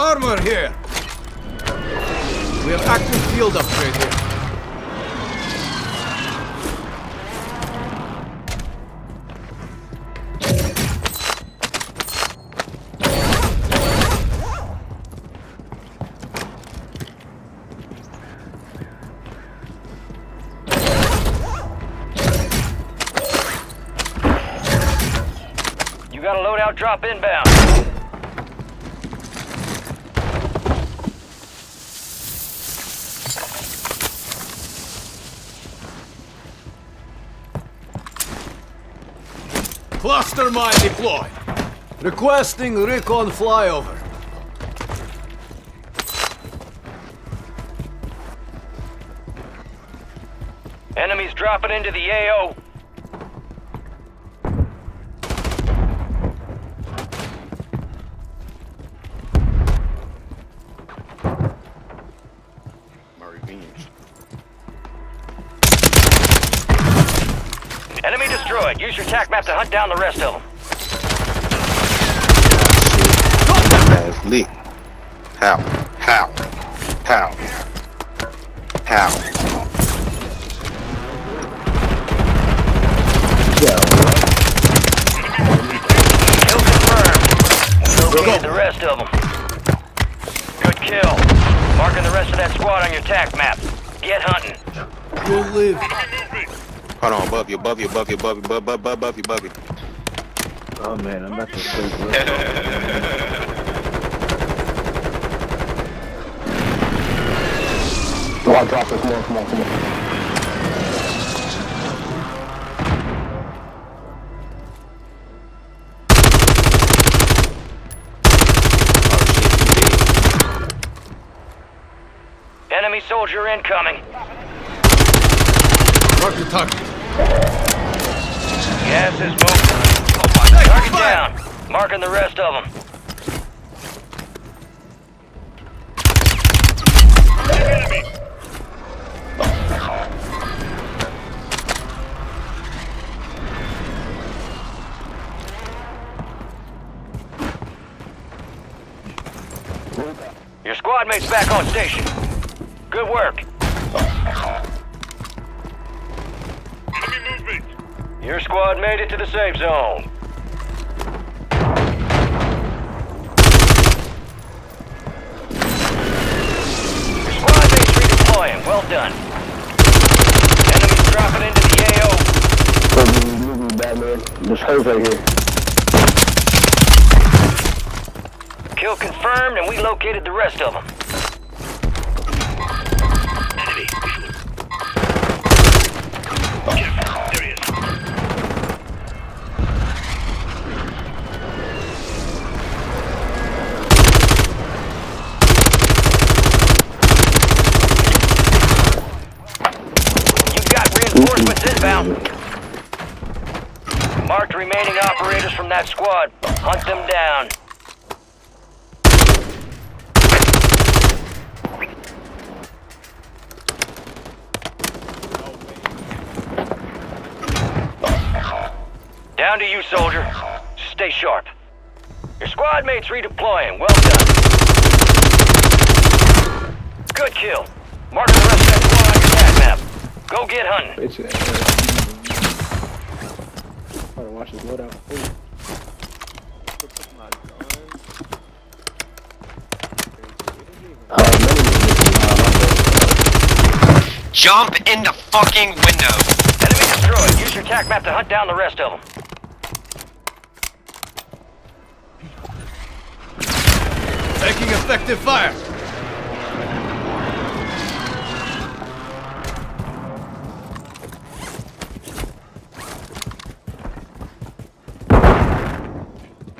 Armor here! We have active field upgrade here. You got a loadout drop inbound. Cluster mine deployed. Requesting recon flyover. Enemies dropping into the AO. Destroyed. Use your tac map to hunt down the rest of them. Ass lit. How? How? How? How? Kill confirmed. Located the rest of them. Good kill. Marking the rest of that squad on your tac map. Get hunting. You'll live. Hold on, above you, above you, above you, above you, above, above, above, above you, above you. Oh man, I'm about to say, Come on, drop this. Come on, come on, come on. Enemy soldier incoming. Mark the target. Gas is moving. Target down. Marking the rest of them. Your squad mate's back on station. Good work. Made it to the safe zone. Squad mate's redeploying. Well done. Enemies dropping into the AO. Batman. This hose right here. Kill confirmed, and we located the rest of them. Reinforcements inbound. Marked remaining operators from that squad. Hunt them down. Down to you, soldier. Stay sharp. Your squad mates redeploying. Well done. Good kill. Marking the rest of that squad on your tac map. Go get hunting. It's uh, Hold on, watch this loadout. Ooh. Oh, Jump in the fucking window. Enemy destroyed. Use your tac map to hunt down the rest of them. Taking effective fire.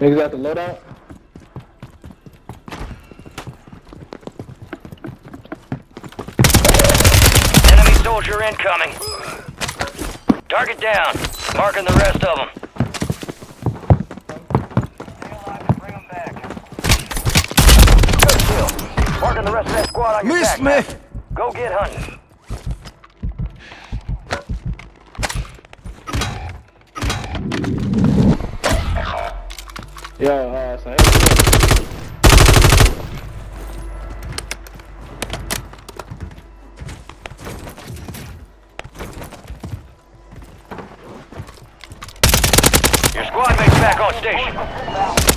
Niggas got the loadout? Enemy soldier incoming. Target down. Marking the rest of them. Good kill. Marking the rest of that squad on your Missed tac me. Go get hunting. Yo, uh, so Your squad mate's back on station.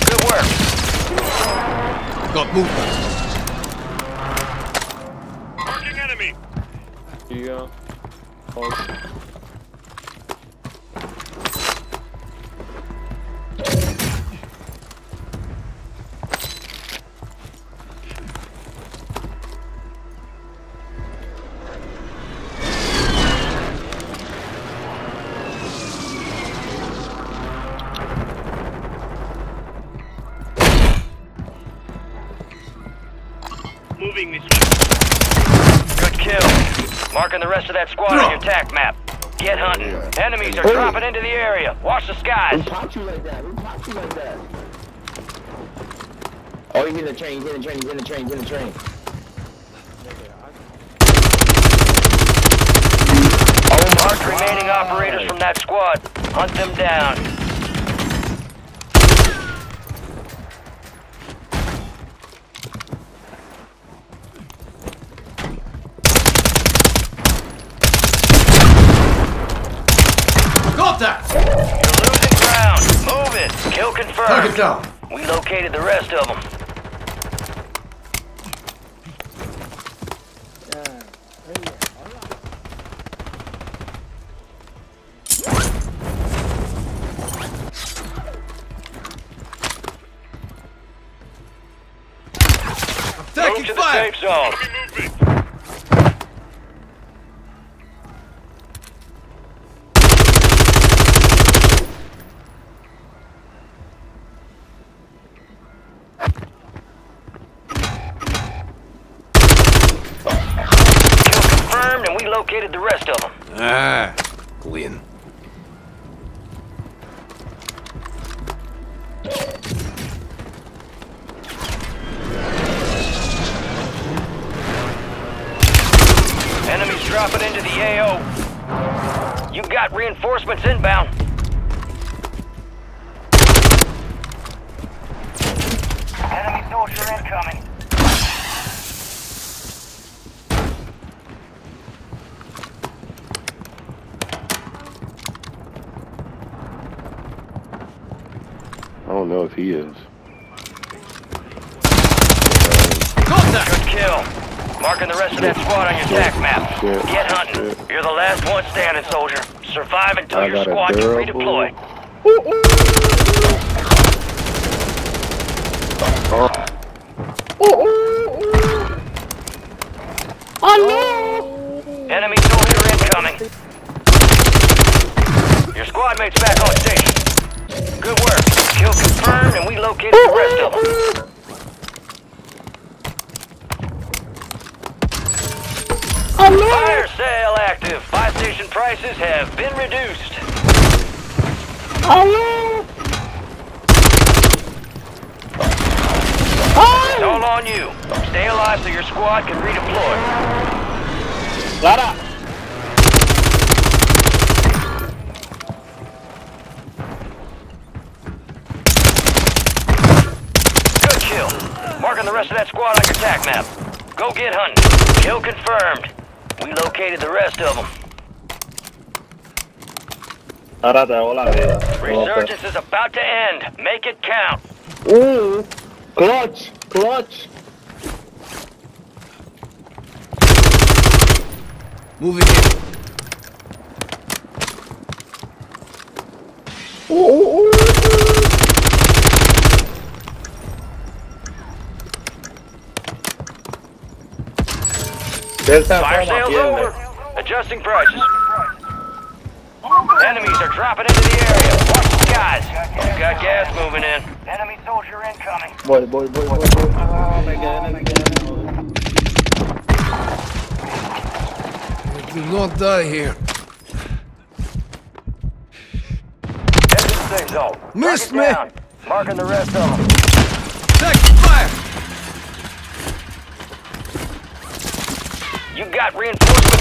Good work. Got movement. Marking enemy. Here you go. Pause. Marking the rest of that squad on your tac map. Get hunting. Enemies are dropping into the area. Watch the Who skies. popped you like that? Who popped you like that? Oh, he's in the train, he's in the train, he's in the train, he's in the train. Mark remaining operators from that squad. Hunt them down. Got that! You're losing ground. Move it. Kill Target down. We located the rest of them. I'm taking fire! safe zone. Located the rest of them. Ah, clean. Enemies dropping into the AO. You've got reinforcements inbound. Enemy soldier incoming. Know if he is. That! Good kill. Marking the rest of that squad on your tac map. Shit. Get hunting. Shit. You're the last one standing, soldier. Survive until your squad can redeploy. Enemy soldier incoming. Your squad mates back on station. Good work. Kill confirmed, and we located the rest of them. Fire sale active. Buy station prices have been reduced. It's all on you. Stay alive so your squad can redeploy. Good kill. Marking the rest of that squad on your tac map. Go get hunting. Kill confirmed. We located the rest of them. Ahora te hago la vida. Resurgence is about to end. Make it count. Ooh, clutch, clutch. Moving in. Ooh, ooh, ooh. Delta Fire toma, sale's pierde. over. Adjusting prices. Enemies are dropping into the area. Watch the skies. Got gas moving in. Enemy soldier incoming. Voy, voy, voy, voy, voy. Ah, me quedé, me quedé. Do not die here. Head to the safe. Missed me. down. Marking the rest of them. Taking fire! You got reinforcements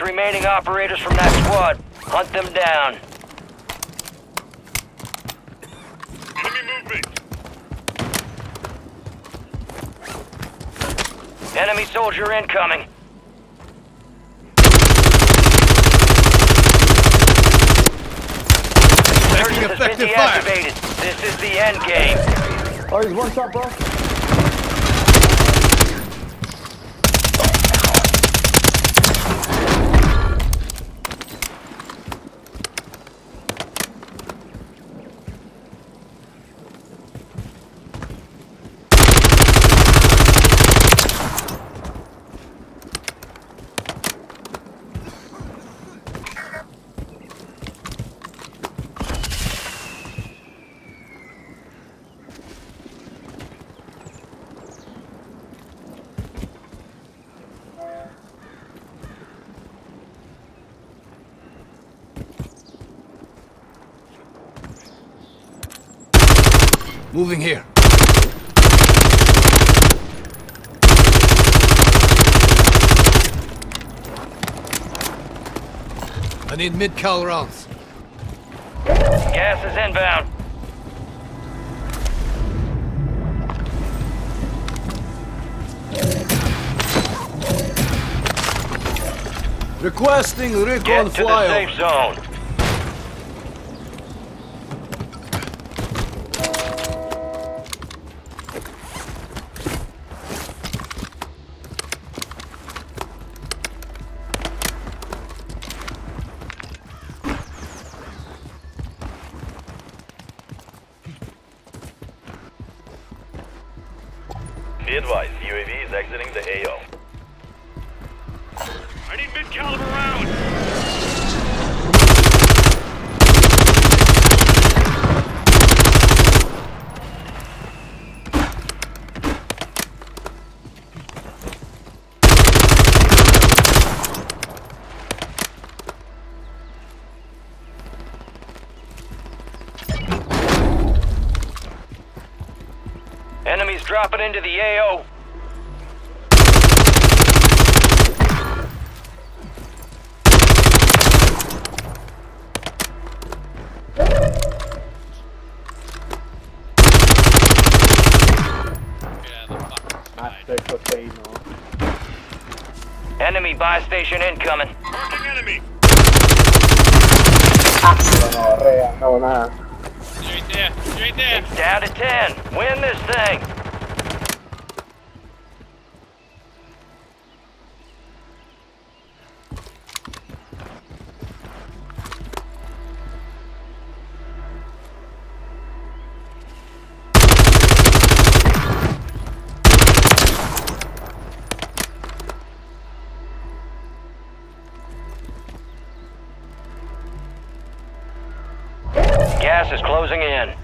Remaining operators from that squad. Hunt them down. Enemy movement! Enemy soldier incoming. Effective fire. Activated. This is the end game. Oh, he's one shot, bro. Moving here. I need mid-cal rounds. Gas is inbound. Requesting recon Get to the flyover. safe zone. UAV is exiting the AO. I need mid-caliber rounds. Enemies dropping into the AO. Master cocaine, Enemy buy station incoming. Marking enemy. Ah, no. No, rea, no, nada. Straight there. Straight there. It's down to 10. Win this thing. Gas is closing in.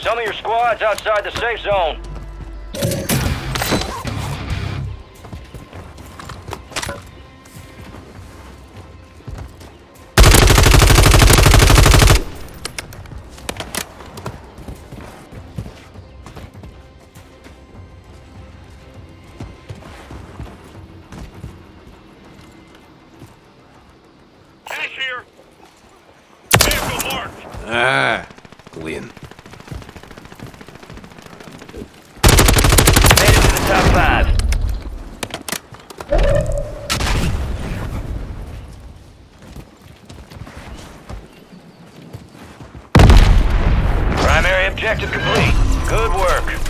Some of your squads outside the safe zone. Objective complete. Good work.